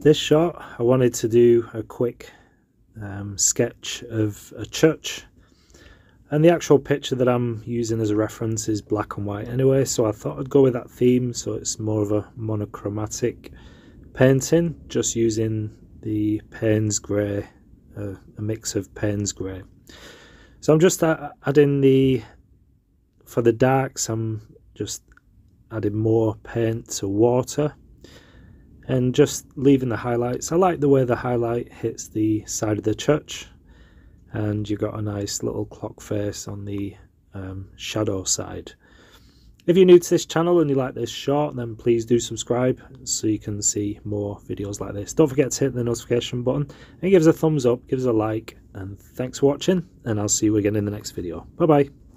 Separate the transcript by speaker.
Speaker 1: this shot I wanted to do a quick um, sketch of a church. And the actual picture that I'm using as a reference is black and white anyway so I thought I'd go with that theme so it's more of a monochromatic painting just using the Payne's grey uh, a mix of Payne's grey so I'm just adding the for the darks I'm just adding more paint to water and just leaving the highlights. I like the way the highlight hits the side of the church and you've got a nice little clock face on the um, shadow side. If you're new to this channel and you like this short, then please do subscribe so you can see more videos like this. Don't forget to hit the notification button and give us a thumbs up, give us a like, and thanks for watching, and I'll see you again in the next video. Bye-bye.